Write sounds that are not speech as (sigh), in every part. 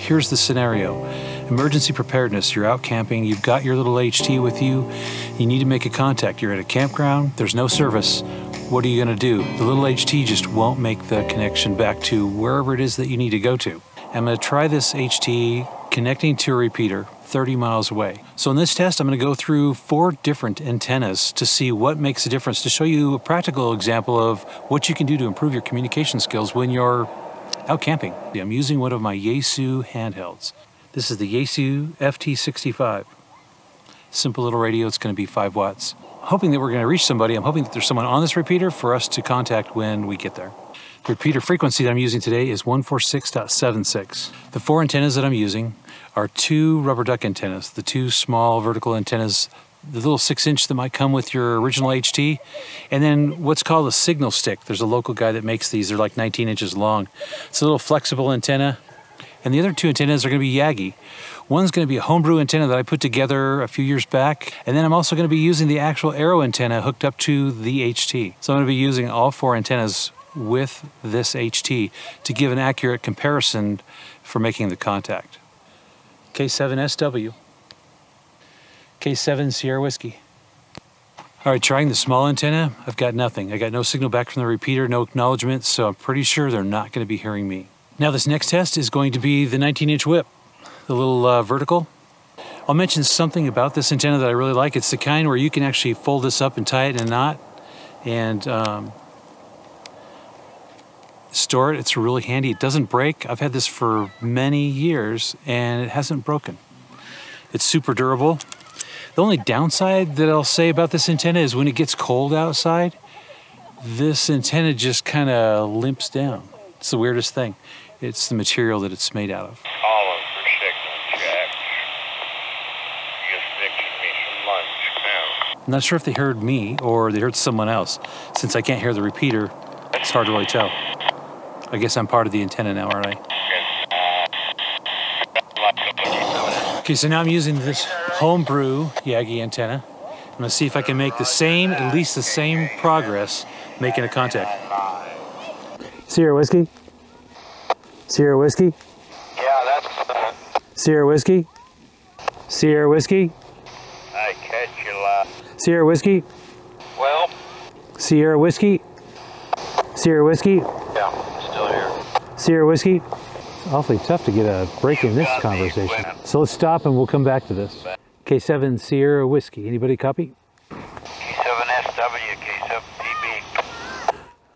Here's the scenario emergency preparedness. You're out camping, you've got your little HT with you, you need to make a contact. You're at a campground, there's no service. What are you going to do? The little HT just won't make the connection back to wherever it is that you need to go to. I'm going to try this HT connecting to a repeater 30 miles away. So in this test, I'm going to go through four different antennas to see what makes a difference, to show you a practical example of what you can do to improve your communication skills when you're out camping. I'm using one of my Yaesu handhelds. This is the Yaesu FT65. Simple little radio, it's going to be 5 watts. Hoping that we're going to reach somebody, I'm hoping that there's someone on this repeater for us to contact when we get there. The repeater frequency that I'm using today is 146.76. The four antennas that I'm using are two rubber duck antennas, the two small vertical antennas, the little six inch that might come with your original HT, and then what's called a signal stick. There's a local guy that makes these, they're like 19 inches long. It's a little flexible antenna. And the other two antennas are going to be Yagi. One's going to be a homebrew antenna that I put together a few years back. And then I'm also going to be using the actual arrow antenna hooked up to the HT. So I'm going to be using all four antennas with this HT to give an accurate comparison for making the contact. K7SW, K7 Sierra Whiskey. All right, trying the small antenna, I've got nothing. I got no signal back from the repeater, no acknowledgement, so I'm pretty sure they're not going to be hearing me. Now this next test is going to be the 19 inch whip, the little uh, vertical. I'll mention something about this antenna that I really like. It's the kind where you can actually fold this up and tie it in a knot and um, store it. It's really handy. It doesn't break. I've had this for many years and it hasn't broken. It's super durable. The only downside that I'll say about this antenna is when it gets cold outside, this antenna just kind of limps down. It's the weirdest thing. It's the material that it's made out of. Calling for signal check. Just fixing me some lunch now. I'm not sure if they heard me or they heard someone else. Since I can't hear the repeater, it's hard to really tell. I guess I'm part of the antenna now, aren't I? Okay, so now I'm using this homebrew Yagi antenna. I'm gonna see if I can make the same, at least the same progress making a contact. Sierra Whiskey? Sierra Whiskey? Yeah, that's uh, Sierra Whiskey? Sierra Whiskey? I catch you lot. Sierra Whiskey? Well, Sierra Whiskey? Sierra Whiskey? yeah, still here. Sierra Whiskey? Awfully tough to get a break in this conversation. So let's stop and we'll come back to this. K7 Sierra Whiskey. Anybody copy? K7SW, K7PB.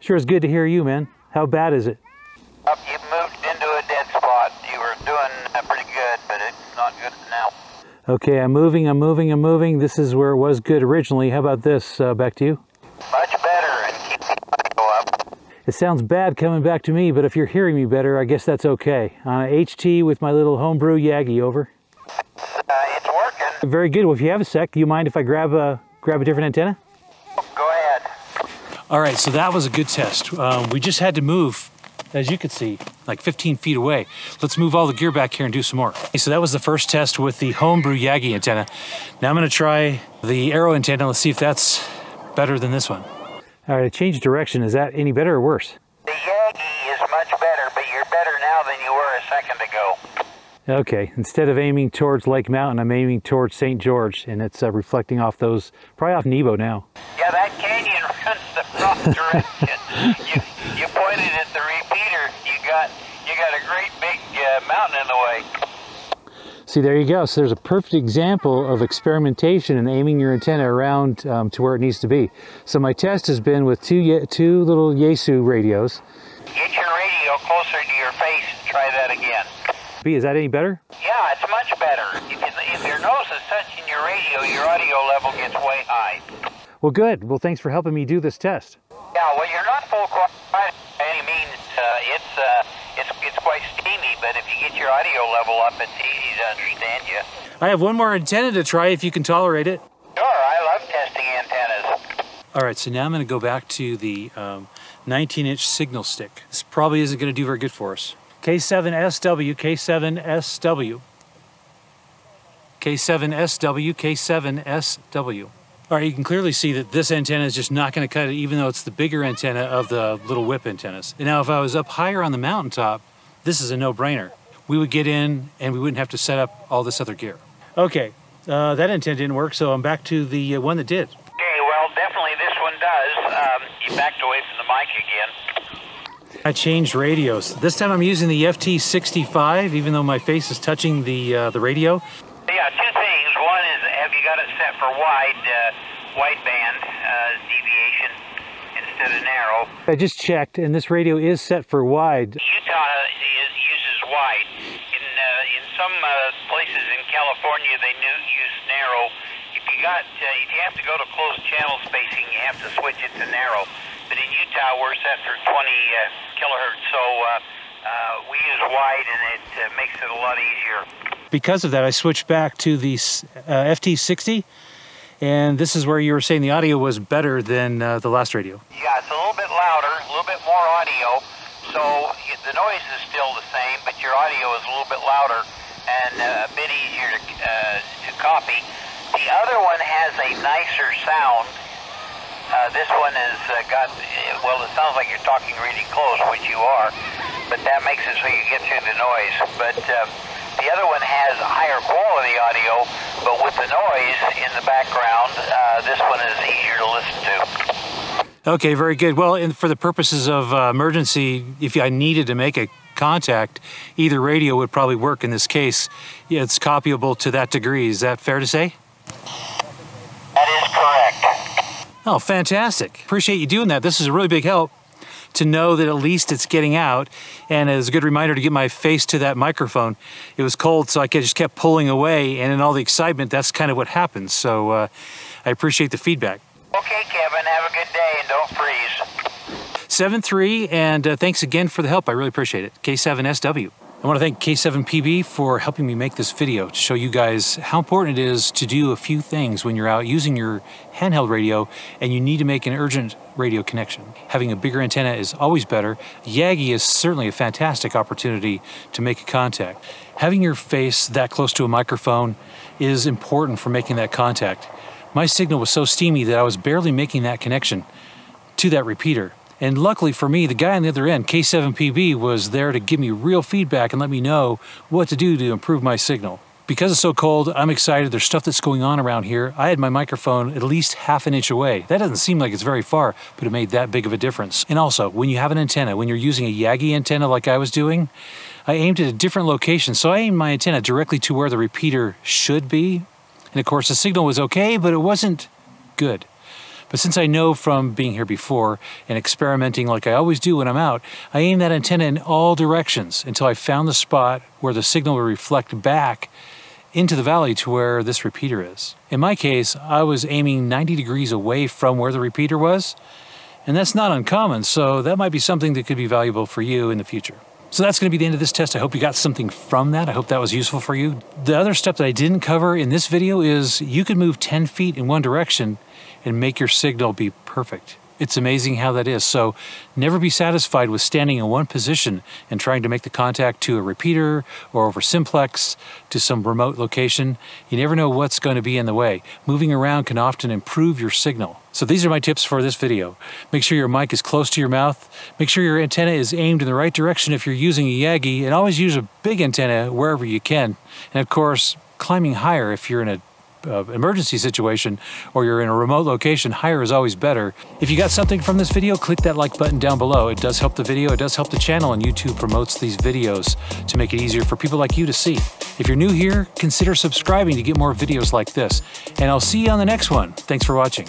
Sure, it's good to hear you, man. How bad is it? Up, you moved into a dead spot. You were doing uh, pretty good, but it's not good now. Okay, I'm moving, I'm moving, I'm moving. This is where it was good originally. How about this? Uh, back to you. Much better, and keep the audio up. It sounds bad coming back to me, but if you're hearing me better, I guess that's okay. Uh, HT with my little homebrew Yagi over. Uh, it's working. Very good. Well, if you have a sec, do you mind if I grab a grab a different antenna? Go ahead. All right, so that was a good test. Um, we just had to move, as you could see, like 15 feet away. Let's move all the gear back here and do some more. Okay, so that was the first test with the homebrew Yagi antenna. Now I'm going to try the Arrow antenna. Let's see if that's better than this one. All right, I changed direction. Is that any better or worse? The Yagi is much better, but you're better now than you were a second ago. Okay, instead of aiming towards Lake Mountain, I'm aiming towards St. George, and it's uh, reflecting off those, probably off Nebo now. Yeah, that canyon runs the wrong (laughs) direction. you, you pointed at the repeater. You got you got a great big uh, mountain in the way. See, there you go. So there's a perfect example of experimentation and aiming your antenna around um, to where it needs to be. So my test has been with two, Ye- two little Yaesu radios. Get your radio closer to your face and try that again. B, is that any better? Yeah, it's much better. If, if your nose is touching your radio, your audio level gets way high. Well, good. Well, thanks for helping me do this test. Yeah, well, you're not full quiet by any means. Uh, it's uh, it's it's quite steamy, but if you get your audio level up, it's easy to understand you. I have one more antenna to try if you can tolerate it. Sure, I love testing antennas. All right, so now I'm going to go back to the um, 19 inch signal stick. This probably isn't going to do very good for us. K7SW, K7SW. K7SW, K7SW. All right, you can clearly see that this antenna is just not going to cut it, even though it's the bigger antenna of the little whip antennas. And now, if I was up higher on the mountaintop, this is a no brainer. We would get in and we wouldn't have to set up all this other gear. Okay, uh, that intent didn't work, so I'm back to the uh, one that did. Okay, well, definitely this one does. Um, you backed away from the mic again. I changed radios. This time I'm using the FT65, even though my face is touching the uh, the radio. Yeah, two things. One is, have you got it set for wide, uh, wideband uh, deviation instead of narrow? I just checked, and this radio is set for wide. Utah is, uses wide. In uh, in some uh, places in California, they do use narrow. If you got, uh, if you have to go to closed channel spacing, you have to switch it to narrow. But in Utah, we're set for 20 uh, kilohertz, so uh, uh, we use wide, and it uh, makes it a lot easier. Because of that, I switched back to the uh, FT60, and this is where you were saying the audio was better than uh, the last radio. Yeah, it's a little bit louder, a little bit more audio. So the noise is still the same, your audio is a little bit louder and uh, a bit easier to, uh, to copy. The other one has a nicer sound. Uh, this one has uh, got, well, it sounds like you're talking really close, which you are, but that makes it so you get through the noise. But uh, the other one has higher quality audio, but with the noise in the background, uh, this one is easier to listen to. Okay, very good. Well, and for the purposes of uh, emergency, if I needed to make a contact, either radio would probably work in this case. Yeah, it's copyable to that degree. Is that fair to say? That is correct. Oh, fantastic. Appreciate you doing that. This is a really big help to know that at least it's getting out. And it's a good reminder to get my face to that microphone. It was cold, so I just kept pulling away. And in all the excitement, that's kind of what happens. So uh, I appreciate the feedback. Okay, Kevin, have a good day and don't freeze. 7-3, and uh, thanks again for the help. I really appreciate it. K7SW. I want to thank K7PB for helping me make this video to show you guys how important it is to do a few things when you're out using your handheld radio and you need to make an urgent radio connection. Having a bigger antenna is always better. Yagi is certainly a fantastic opportunity to make a contact. Having your face that close to a microphone is important for making that contact. My signal was so steamy that I was barely making that connection to that repeater. And luckily for me, the guy on the other end, K7PB, was there to give me real feedback and let me know what to do to improve my signal. Because it's so cold, I'm excited. There's stuff that's going on around here. I had my microphone at least half an inch away. That doesn't seem like it's very far, but it made that big of a difference. And also, when you have an antenna, when you're using a Yagi antenna like I was doing, I aimed at a different location. So I aimed my antenna directly to where the repeater should be. And of course, the signal was okay, but it wasn't good. But since I know from being here before and experimenting like I always do when I'm out, I aim that antenna in all directions until I found the spot where the signal will reflect back into the valley to where this repeater is. In my case, I was aiming 90 degrees away from where the repeater was, and that's not uncommon, so that might be something that could be valuable for you in the future. So that's going to be the end of this test. I hope you got something from that. I hope that was useful for you. The other step that I didn't cover in this video is you can move 10 feet in one direction and make your signal be perfect. It's amazing how that is. So never be satisfied with standing in one position and trying to make the contact to a repeater or over simplex to some remote location. You never know what's going to be in the way. Moving around can often improve your signal. So these are my tips for this video. Make sure your mic is close to your mouth. Make sure your antenna is aimed in the right direction if you're using a Yagi and always use a big antenna wherever you can. And of course, climbing higher if you're in a uh, emergency situation or you're in a remote location, higher is always better. If you got something from this video, click that like button down below. It does help the video, it does help the channel, and YouTube promotes these videos to make it easier for people like you to see. If you're new here, consider subscribing to get more videos like this. And I'll see you on the next one. Thanks for watching.